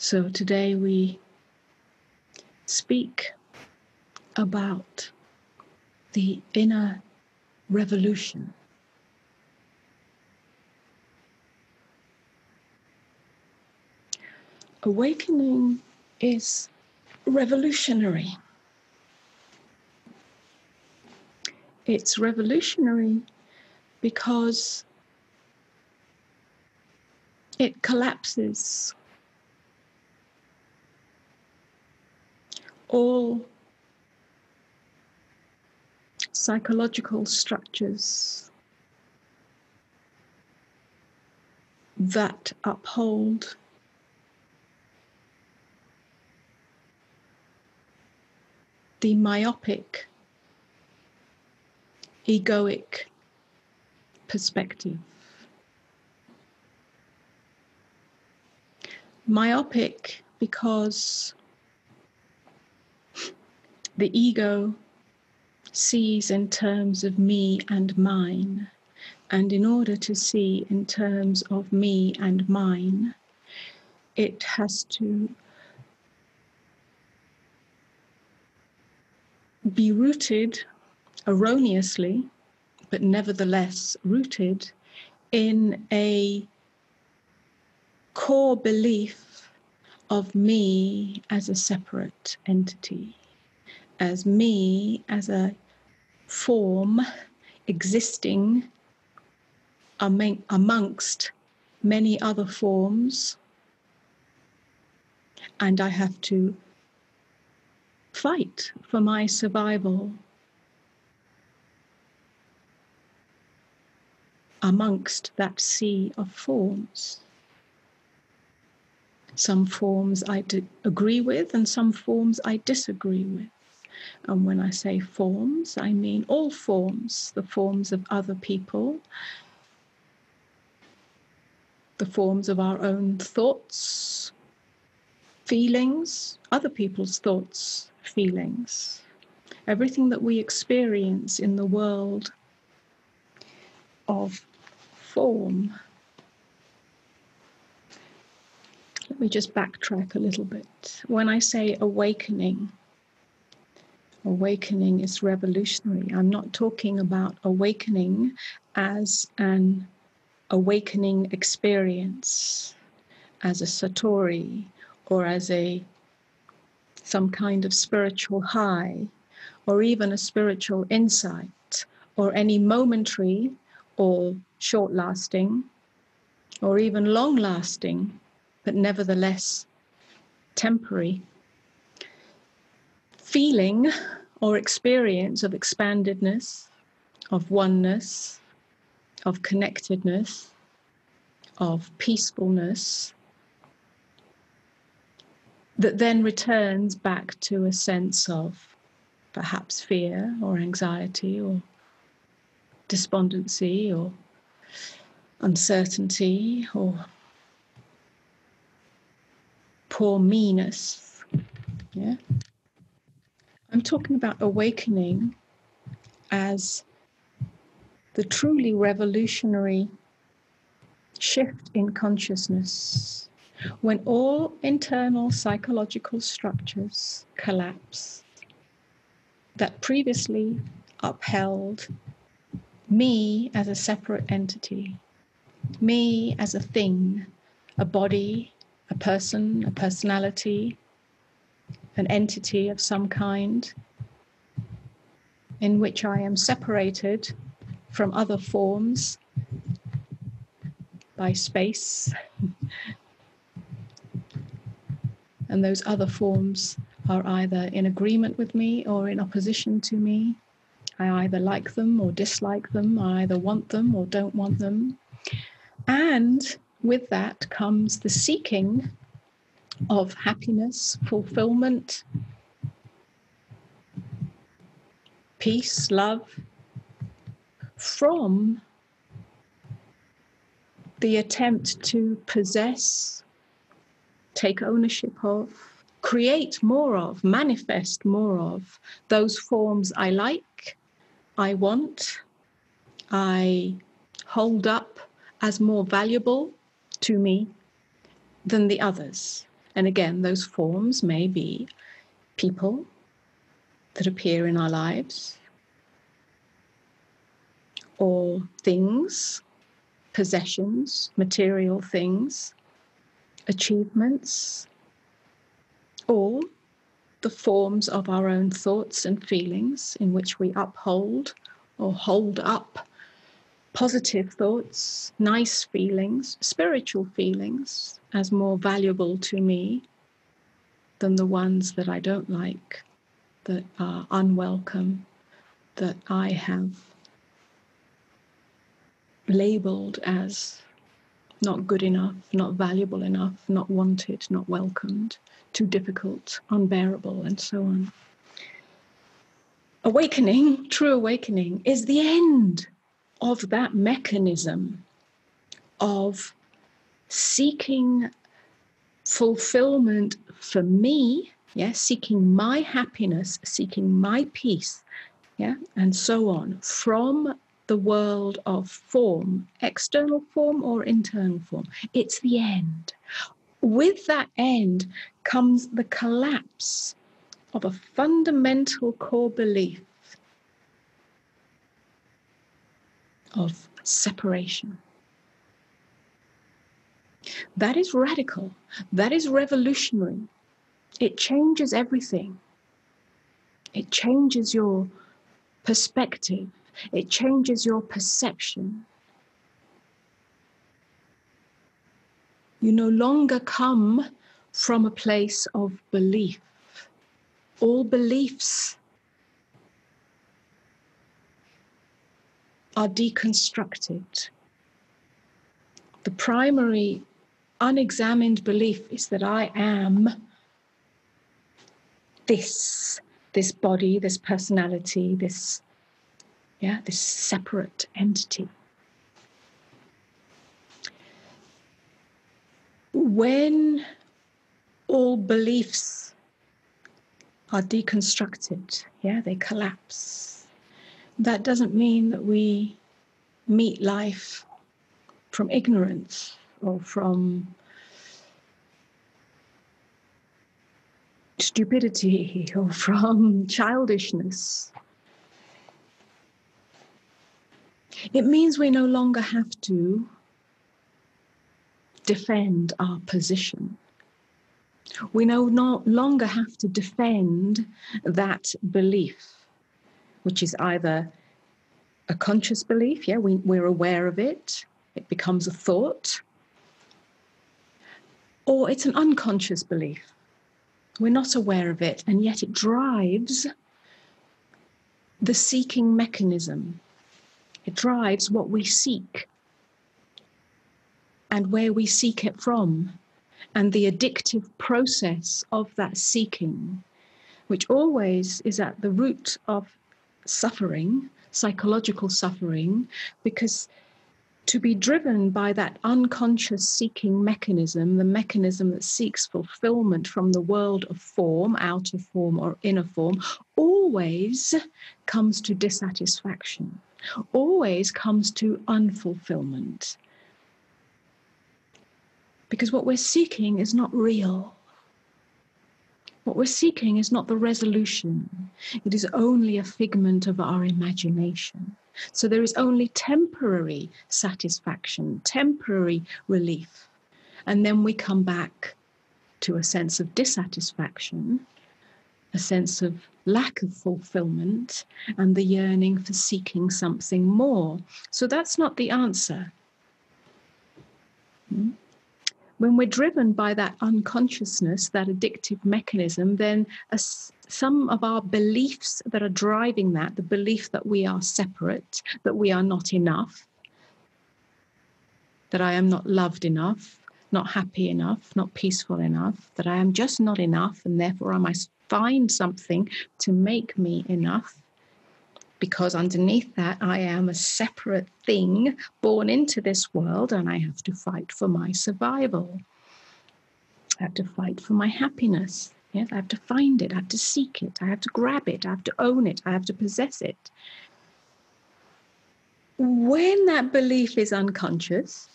So today we speak about the inner revolution. Awakening is revolutionary. It's revolutionary because it collapses all psychological structures that uphold the myopic, egoic perspective. Myopic because the ego sees in terms of me and mine. And in order to see in terms of me and mine, it has to be rooted erroneously, but nevertheless rooted in a core belief of me as a separate entity, as me as a form existing amongst many other forms, and I have to fight for my survival amongst that sea of forms. Some forms I agree with, and some forms I disagree with. And when I say forms, I mean all forms the forms of other people, the forms of our own thoughts, feelings, other people's thoughts, feelings. Everything that we experience in the world of form Let me just backtrack a little bit. When I say awakening, awakening is revolutionary. I'm not talking about awakening as an awakening experience, as a satori, or as a some kind of spiritual high, or even a spiritual insight, or any momentary or short lasting, or even long lasting but nevertheless temporary feeling or experience of expandedness, of oneness, of connectedness, of peacefulness, that then returns back to a sense of perhaps fear or anxiety or despondency or uncertainty or poor meanness. Yeah. I'm talking about awakening as the truly revolutionary shift in consciousness when all internal psychological structures collapse that previously upheld me as a separate entity, me as a thing, a body, a person, a personality, an entity of some kind in which I am separated from other forms by space. and those other forms are either in agreement with me or in opposition to me. I either like them or dislike them. I either want them or don't want them. And with that comes the seeking of happiness, fulfillment, peace, love from the attempt to possess, take ownership of, create more of, manifest more of those forms I like, I want, I hold up as more valuable to me than the others. And again, those forms may be people that appear in our lives, or things, possessions, material things, achievements, or the forms of our own thoughts and feelings in which we uphold or hold up positive thoughts, nice feelings, spiritual feelings as more valuable to me than the ones that I don't like, that are unwelcome, that I have labeled as not good enough, not valuable enough, not wanted, not welcomed, too difficult, unbearable, and so on. Awakening, true awakening, is the end of that mechanism of seeking fulfillment for me, yeah, seeking my happiness, seeking my peace, yeah, and so on from the world of form, external form or internal form. It's the end. With that end comes the collapse of a fundamental core belief of separation. That is radical. That is revolutionary. It changes everything. It changes your perspective. It changes your perception. You no longer come from a place of belief. All beliefs are deconstructed. The primary unexamined belief is that I am this, this body, this personality, this yeah, this separate entity. When all beliefs are deconstructed, yeah, they collapse. That doesn't mean that we meet life from ignorance or from stupidity or from childishness It means we no longer have to defend our position. We no, longer have to defend that belief, which is either a conscious belief, yeah, we, we're aware of it, it becomes a thought, or it's an unconscious belief. We're not aware of it, and yet it drives the seeking mechanism it drives what we seek and where we seek it from, and the addictive process of that seeking, which always is at the root of suffering, psychological suffering, because to be driven by that unconscious seeking mechanism, the mechanism that seeks fulfillment from the world of form, outer form or inner form, always comes to dissatisfaction always comes to unfulfillment. Because what we're seeking is not real. What we're seeking is not the resolution, it is only a figment of our imagination. So there is only temporary satisfaction, temporary relief. And then we come back to a sense of dissatisfaction, a sense of lack of fulfillment and the yearning for seeking something more. So that's not the answer. Hmm? When we're driven by that unconsciousness, that addictive mechanism, then a, some of our beliefs that are driving that, the belief that we are separate, that we are not enough, that I am not loved enough, not happy enough, not peaceful enough, that I am just not enough, and therefore I must find something to make me enough. Because underneath that, I am a separate thing born into this world, and I have to fight for my survival. I have to fight for my happiness. Yes, I have to find it, I have to seek it, I have to grab it, I have to own it, I have to possess it. When that belief is unconscious,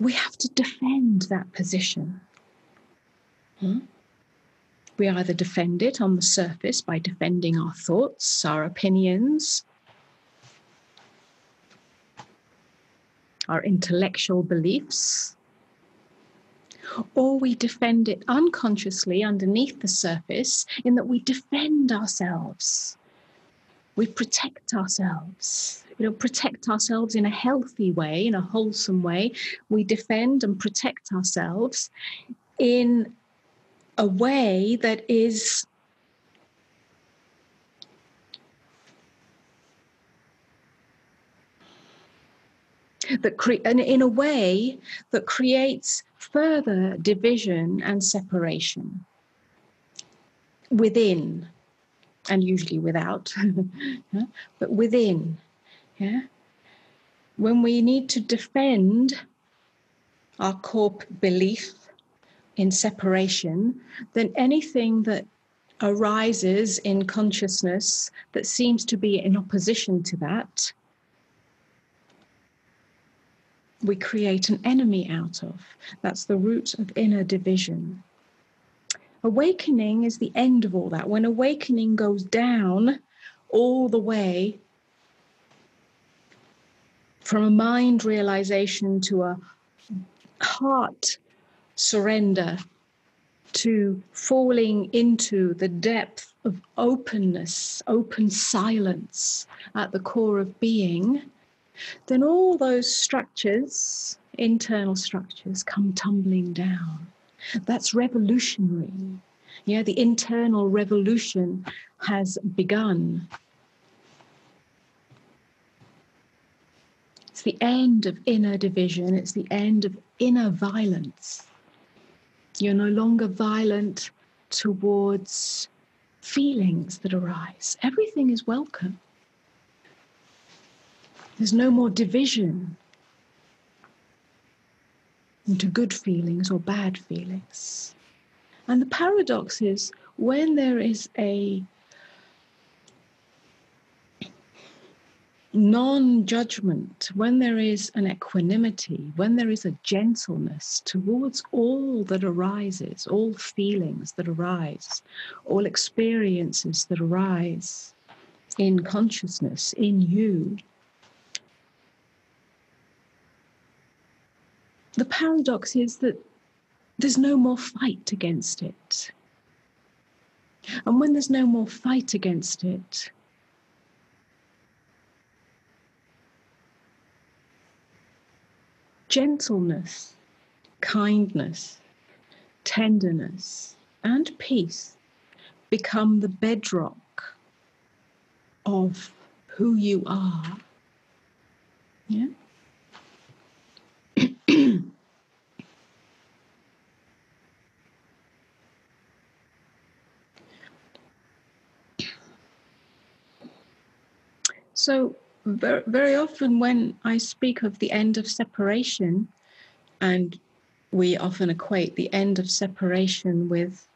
we have to defend that position. Hmm? We either defend it on the surface by defending our thoughts, our opinions, our intellectual beliefs, or we defend it unconsciously underneath the surface in that we defend ourselves. We protect ourselves. We don't protect ourselves in a healthy way, in a wholesome way. We defend and protect ourselves in a way that is that cre- and in a way that creates further division and separation within and usually without but within yeah. When we need to defend our core belief in separation then anything that arises in consciousness that seems to be in opposition to that we create an enemy out of. That's the root of inner division. Awakening is the end of all that. When awakening goes down all the way from a mind realization to a heart surrender to falling into the depth of openness, open silence at the core of being, then all those structures, internal structures, come tumbling down. That's revolutionary. Yeah, the internal revolution has begun. It's the end of inner division, it's the end of inner violence. You're no longer violent towards feelings that arise. Everything is welcome. There's no more division into good feelings or bad feelings. And the paradox is when there is a non judgment, when there is an equanimity, when there is a gentleness towards all that arises, all feelings that arise, all experiences that arise in consciousness, in you, the paradox is that there's no more fight against it. And when there's no more fight against it, gentleness, kindness, tenderness, and peace become the bedrock of who you are. Yeah? so very, often when I speak of the end of separation, and we often equate the end of separation with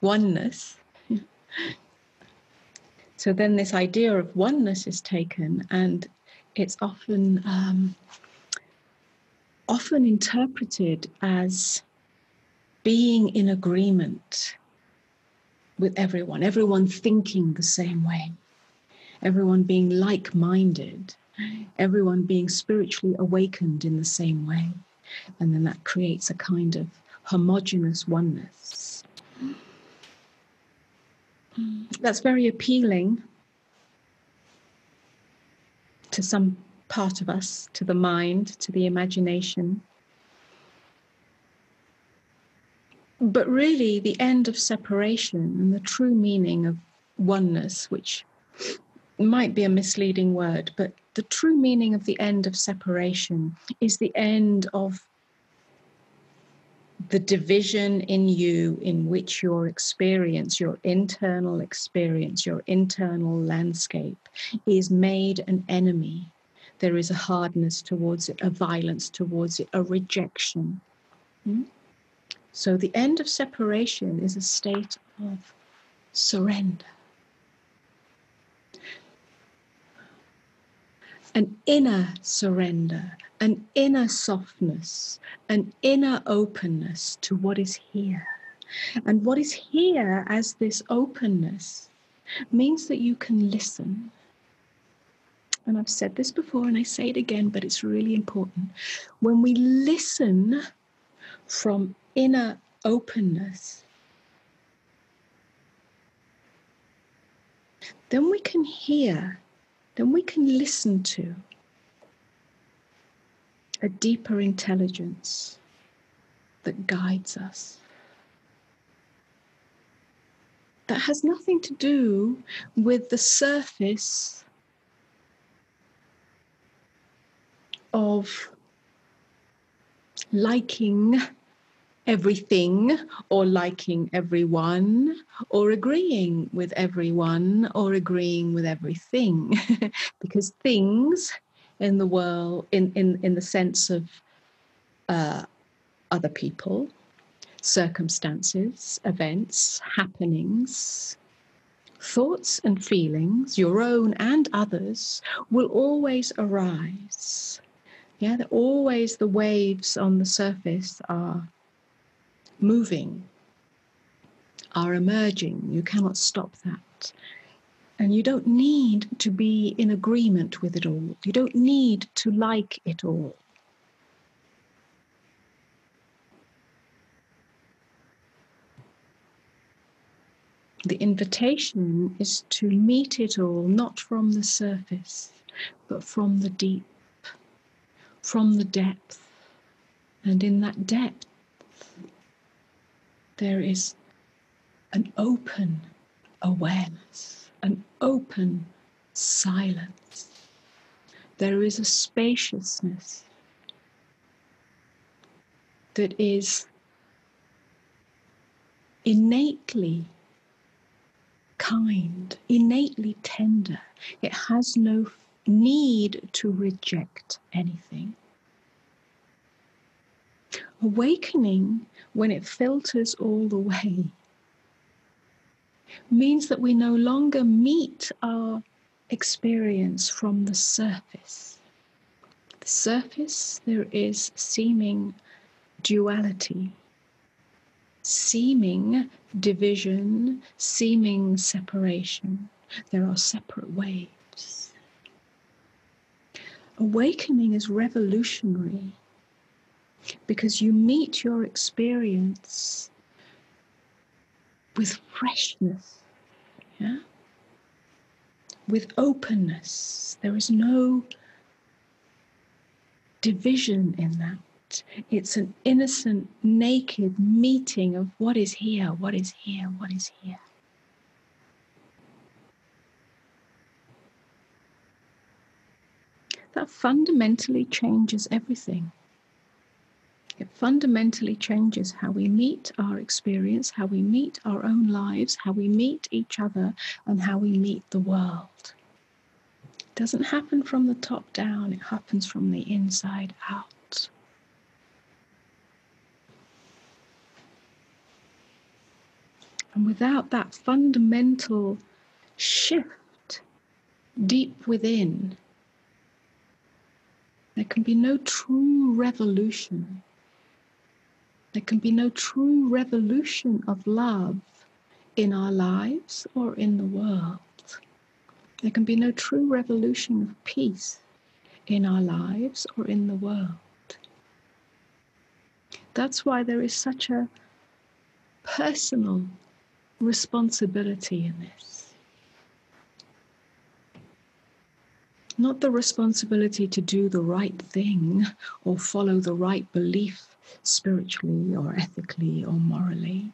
oneness. so then this idea of oneness is taken, and it's often um, often interpreted as being in agreement with everyone, everyone thinking the same way, everyone being like minded, everyone being spiritually awakened in the same way. And then that creates a kind of homogenous oneness. That's very appealing to some part of us, to the mind, to the imagination. But really, the end of separation and the true meaning of oneness, which might be a misleading word, but the true meaning of the end of separation is the end of the division in you in which your experience, your internal experience, your internal landscape is made an enemy there is a hardness towards it, a violence towards it, a rejection. Hmm? So the end of separation is a state of surrender. An inner surrender, an inner softness, an inner openness to what is here. And what is here as this openness means that you can listen. And I've said this before and I say it again, but it's really important. When we listen from inner openness, then we can hear, then we can listen to a deeper intelligence that guides us. That has nothing to do with the surface of liking everything or liking everyone or agreeing with everyone or agreeing with everything. Because things in the world in in in the sense of uh, other people circumstances events happenings thoughts and feelings your own and others will always arise. Yeah always the waves on the surface are moving, are emerging. You cannot stop that. And you don't need to be in agreement with it all. You don't need to like it all. The invitation is to meet it all not from the surface, but from the deep, from the depth. And in that depth, there is an open awareness, an open silence. There is a spaciousness that is innately kind, innately tender. It has no need to reject anything. Awakening, when it filters all the way, means that we no longer meet our experience from the surface. The surface, there is seeming duality, seeming division, seeming separation. There are separate waves. Awakening is revolutionary because you meet your experience with freshness, yeah? with openness. There is no division in that. It's an innocent, naked meeting of what is here, what is here, what is here. That fundamentally changes everything. Fundamentally changes how we meet our experience, how we meet our own lives, how we meet each other, and how we meet the world. It doesn't happen from the top down, it happens from the inside out. And without that fundamental shift deep within, there can be no true revolution there can be no true revolution of love in our lives or in the world. There can be no true revolution of peace in our lives or in the world. That's why there is such a personal responsibility in this. Not the responsibility to do the right thing or follow the right belief spiritually or ethically or morally,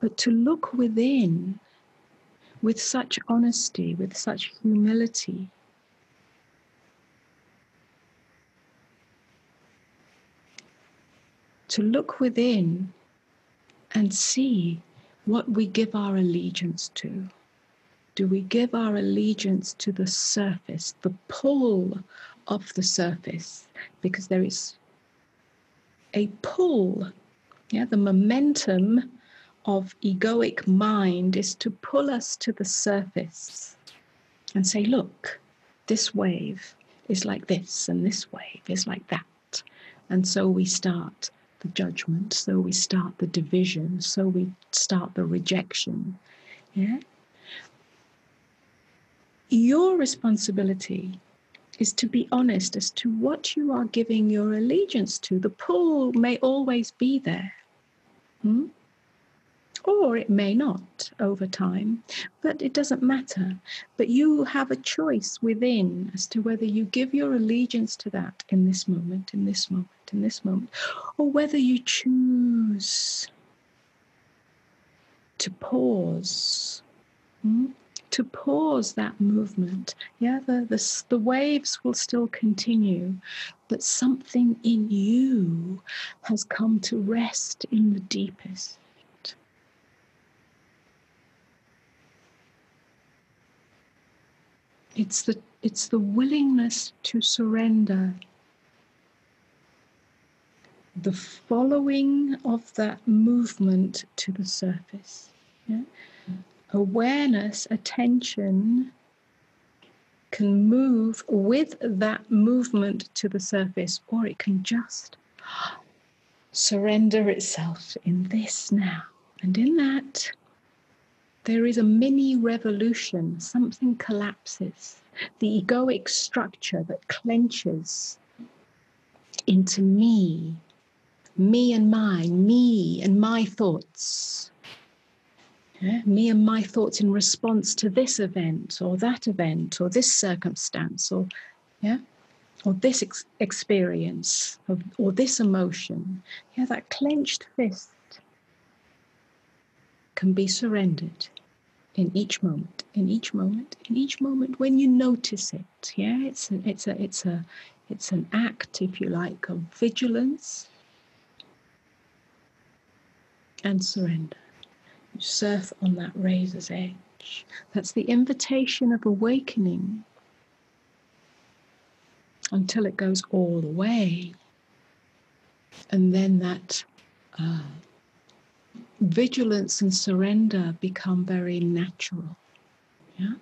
but to look within with such honesty, with such humility. To look within and see what we give our allegiance to. Do we give our allegiance to the surface, the pull of the surface? Because there is a pull. Yeah, the momentum of egoic mind is to pull us to the surface and say, look, this wave is like this, and this wave is like that. And so we start the judgment, so we start the division, so we start the rejection. Yeah? Your responsibility is to be honest as to what you are giving your allegiance to. The pull may always be there. Hmm? or it may not over time, but it doesn't matter. But you have a choice within as to whether you give your allegiance to that in this moment, in this moment, in this moment, or whether you choose to pause. Hmm? To pause that movement. Yeah, the, the, the waves will still continue, but something in you has come to rest in the deepest. It's the, it's the willingness to surrender. The following of that movement to the surface. Yeah? Awareness, attention can move with that movement to the surface, or it can just surrender itself in this now. And in that, there is a mini revolution, something collapses. The egoic structure that clenches into me, me and mine, me and my thoughts. Yeah? Me and my thoughts in response to this event or that event or this circumstance or yeah or this ex- experience or, or this emotion. Yeah, that clenched fist can be surrendered in each moment, in each moment, in each moment when you notice it. Yeah, it's a, it's a, it's a, it's an act, if you like, of vigilance and surrender. You surf on that razor's edge. That's the invitation of awakening until it goes all the way. And then that uh, vigilance and surrender become very natural. Yeah?